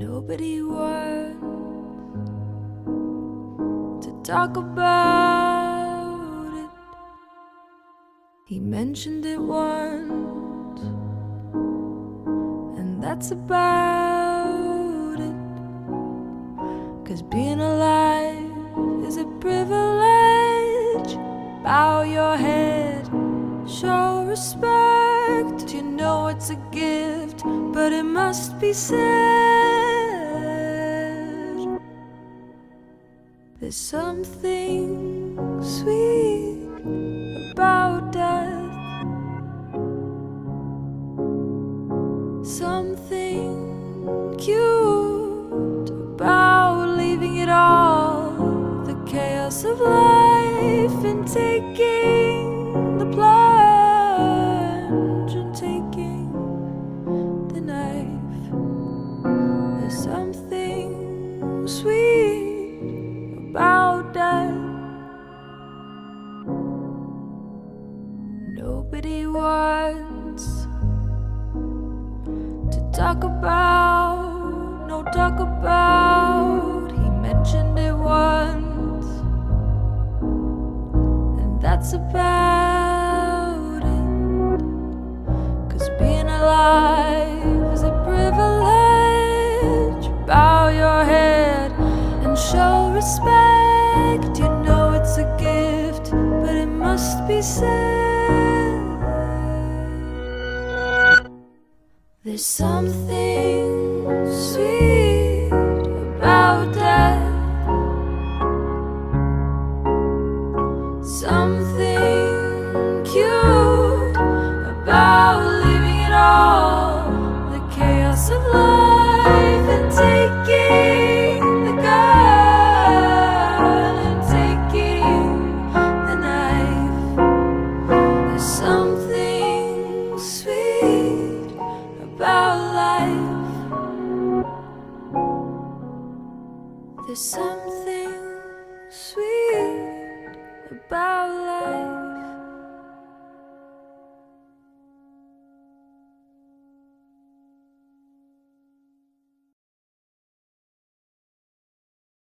Nobody wants to talk about it. He mentioned it once, and that's about it. Cause being alive is a privilege. Bow your head, show respect. You know it's a gift, but it must be said. There's something sweet about death. Something cute about taking the plunge and taking the knife. There's something sweet about death. Nobody wants to talk about, no talk about. About it. Cause being alive is a privilege. Bow your head and show respect. You know it's a gift, but it must be said. There's something sweet life. There's something sweet about life.